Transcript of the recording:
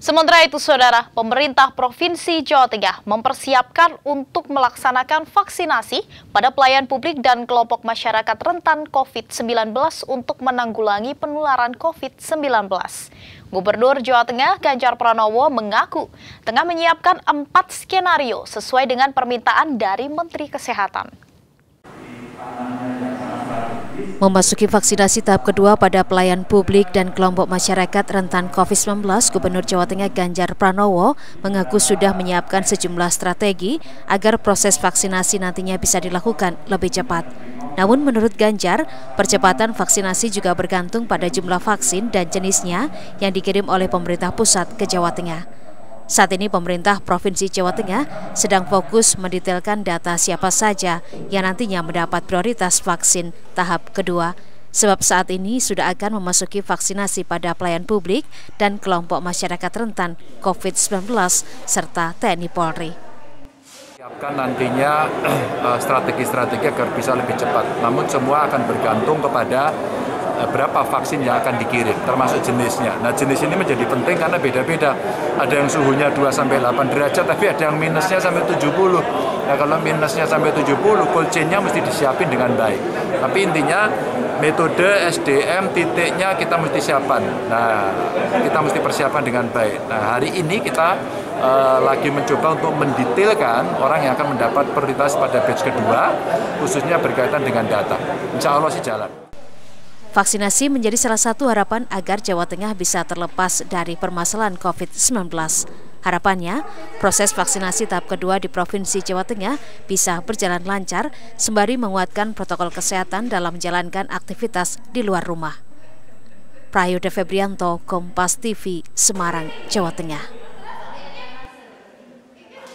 Sementara itu, Saudara, pemerintah Provinsi Jawa Tengah mempersiapkan untuk melaksanakan vaksinasi pada pelayan publik dan kelompok masyarakat rentan COVID-19 untuk menanggulangi penularan COVID-19. Gubernur Jawa Tengah Ganjar Pranowo mengaku tengah menyiapkan empat skenario sesuai dengan permintaan dari Menteri Kesehatan. Memasuki vaksinasi tahap kedua pada pelayan publik dan kelompok masyarakat rentan COVID-19, Gubernur Jawa Tengah Ganjar Pranowo mengaku sudah menyiapkan sejumlah strategi agar proses vaksinasi nantinya bisa dilakukan lebih cepat. Namun menurut Ganjar, percepatan vaksinasi juga bergantung pada jumlah vaksin dan jenisnya yang dikirim oleh pemerintah pusat ke Jawa Tengah. Saat ini pemerintah Provinsi Jawa Tengah sedang fokus mendetailkan data siapa saja yang nantinya mendapat prioritas vaksin tahap kedua. Sebab saat ini sudah akan memasuki vaksinasi pada pelayan publik dan kelompok masyarakat rentan COVID-19 serta TNI Polri. Siapkan nantinya eh, strategi-strategi agar bisa lebih cepat. Namun semua akan bergantung kepada berapa vaksin yang akan dikirim, termasuk jenisnya. Nah jenis ini menjadi penting karena beda-beda. Ada yang suhunya 2 sampai 8 derajat, tapi ada yang minusnya sampai 70. Nah kalau minusnya sampai 70, cold chain-nya mesti disiapin dengan baik. Tapi intinya metode SDM titiknya kita mesti siapkan. Nah, kita mesti persiapan dengan baik. Nah, hari ini kita uh, lagi mencoba untuk mendetailkan orang yang akan mendapat prioritas pada batch kedua, khususnya berkaitan dengan data. Insya Allah sih jalan. Vaksinasi menjadi salah satu harapan agar Jawa Tengah bisa terlepas dari permasalahan COVID-19. Harapannya, proses vaksinasi tahap kedua di Provinsi Jawa Tengah bisa berjalan lancar sembari menguatkan protokol kesehatan dalam menjalankan aktivitas di luar rumah. Prayoda Febrianto, Kompas TV, Semarang, Jawa Tengah.